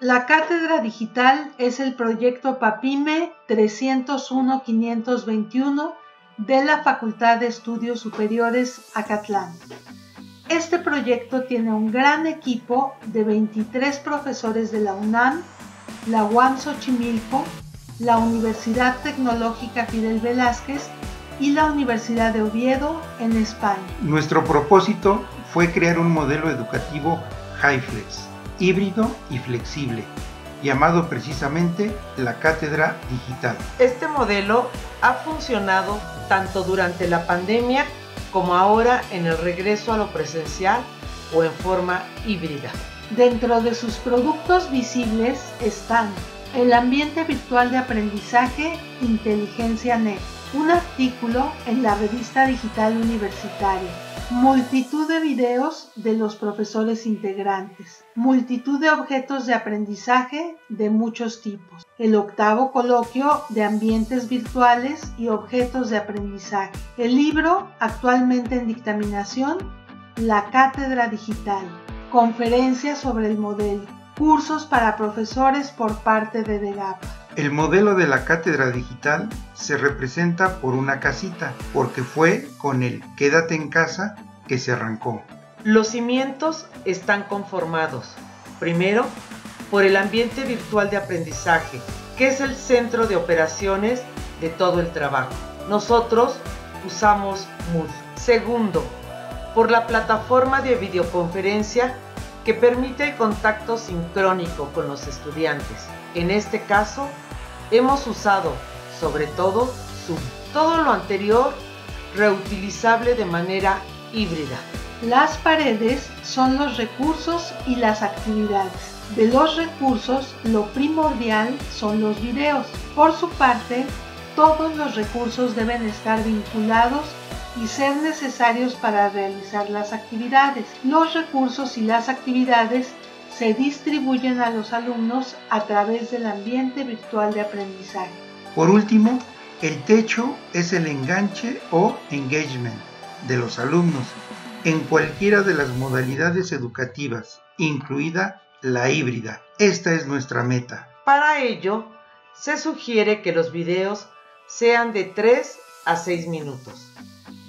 La cátedra digital es el proyecto PAPIME 301-521 de la Facultad de Estudios Superiores Acatlán. Este proyecto tiene un gran equipo de 23 profesores de la UNAM, la UAM Xochimilco, la Universidad Tecnológica Fidel Velázquez y la Universidad de Oviedo en España. Nuestro propósito fue crear un modelo educativo HiFlex híbrido y flexible, llamado precisamente la cátedra digital. Este modelo ha funcionado tanto durante la pandemia como ahora en el regreso a lo presencial o en forma híbrida. Dentro de sus productos visibles están el ambiente virtual de aprendizaje Inteligencia Net, un artículo en la revista digital universitaria, multitud de videos de los profesores integrantes, multitud de objetos de aprendizaje de muchos tipos, el octavo coloquio de ambientes virtuales y objetos de aprendizaje, el libro actualmente en dictaminación, la cátedra digital, conferencias sobre el modelo, cursos para profesores por parte de DEGAPA. El modelo de la cátedra digital se representa por una casita, porque fue con el quédate en casa que se arrancó. Los cimientos están conformados, primero, por el ambiente virtual de aprendizaje, que es el centro de operaciones de todo el trabajo. Nosotros usamos Moodle. Segundo, por la plataforma de videoconferencia que permite el contacto sincrónico con los estudiantes. En este caso, hemos usado sobre todo Zoom. Todo lo anterior reutilizable de manera híbrida. Las paredes son los recursos y las actividades. De los recursos, lo primordial son los videos. Por su parte, todos los recursos deben estar vinculados y ser necesarios para realizar las actividades. Los recursos y las actividades se distribuyen a los alumnos a través del ambiente virtual de aprendizaje. Por último, el techo es el enganche o engagement de los alumnos en cualquiera de las modalidades educativas, incluida la híbrida. Esta es nuestra meta. Para ello, se sugiere que los videos sean de 3 a 6 minutos,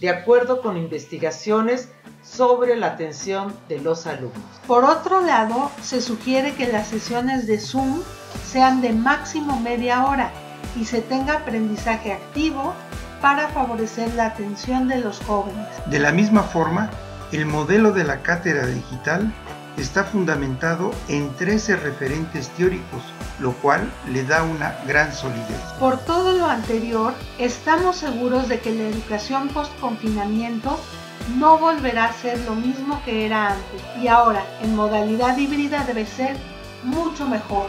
de acuerdo con investigaciones sobre la atención de los alumnos. Por otro lado, se sugiere que las sesiones de Zoom sean de máximo media hora y se tenga aprendizaje activo para favorecer la atención de los jóvenes. De la misma forma, el modelo de la cátedra digital está fundamentado en 13 referentes teóricos, lo cual le da una gran solidez. Por todo lo anterior, estamos seguros de que la educación post-confinamiento no volverá a ser lo mismo que era antes y ahora en modalidad híbrida debe ser mucho mejor.